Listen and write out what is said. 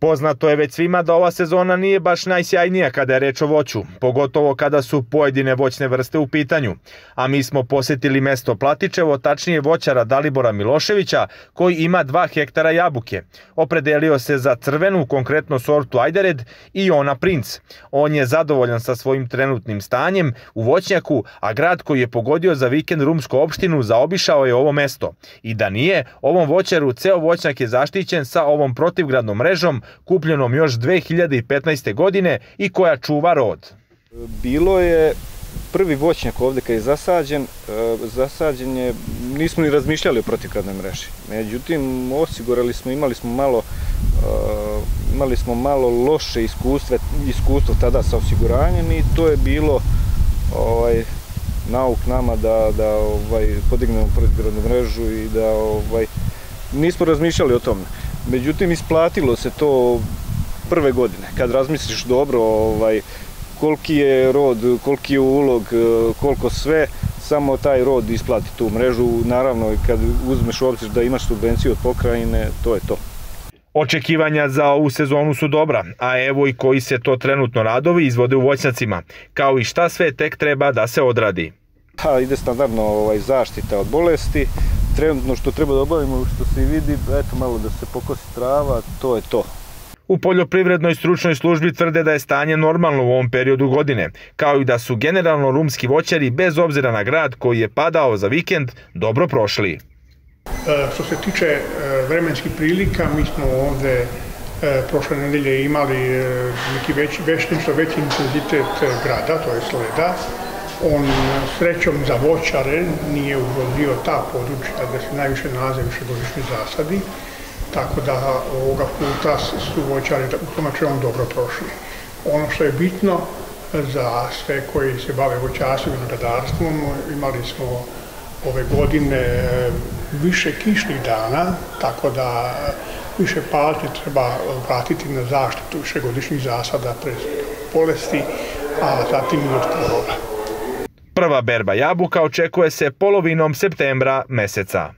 Poznato je već svima da ova sezona nije baš najsjajnija kada je reč o voću, pogotovo kada su pojedine voćne vrste u pitanju. A mi smo posetili mesto Platičevo, tačnije voćara Dalibora Miloševića, koji ima 2 hektara jabuke. Opredelio se za crvenu, konkretno sortu Ajdered i ona Princ. On je zadovoljan sa svojim trenutnim stanjem u voćnjaku, a grad koji je pogodio za vikend Rumsku opštinu zaobišao je ovo mesto. I da nije, ovom voćaru ceo voćnjak je zaštićen sa ovom protivgradnom mrežom kupljenom još 2015. godine i koja čuva rod. Bilo je prvi voćnjak ovde kad je zasađen, e, zasađen je, nismo ni razmišljali o protivgradnoj mreži. Međutim, osigurali smo, imali smo malo e, imali smo malo loše iskustva, iskustvo tada sa osiguranjem i to je bilo ovaj, nauk nama da, da ovaj, podignemo protivgradnu mrežu i da ovaj, nismo razmišljali o tome. Međutim, isplatilo se to prve godine. Kad razmisliš dobro ovaj, koliki je rod, koliki je ulog, e, koliko sve, samo taj rod isplati tu mrežu. Naravno, kad uzmeš u obzir da imaš subvenciju od pokrajine, to je to. Očekivanja za ovu sezonu su dobra, a evo i koji se to trenutno radovi izvode u voćnjacima, kao i šta sve tek treba da se odradi. Ha, ide standardno ovaj, zaštita od bolesti, trenutno što treba da obavimo, što se vidi, eto malo da se pokosi trava, to je to. U poljoprivrednoj stručnoj službi tvrde da je stanje normalno u ovom periodu godine, kao i da su generalno rumski voćari, bez obzira na grad koji je padao za vikend, dobro prošli. E, što se tiče e, vremenskih prilika, mi smo ovde e, prošle nedelje imali neki veći, već, nešto veći intenzitet grada, to je sleda, On srećom za voćare nije ugrozio ta područja gde se najviše nalaze višegodišnji zasadi, tako da ovoga puta su voćari u tom načelom dobro prošli. Ono što je bitno za sve koji se bave voćarstvom i vinogradarstvom, imali smo ove godine više kišnih dana, tako da više pažnje treba vratiti na zaštitu višegodišnjih zasada pre bolesti, a zatim i od korona. Prva berba jabuka očekuje se polovinom septembra meseca.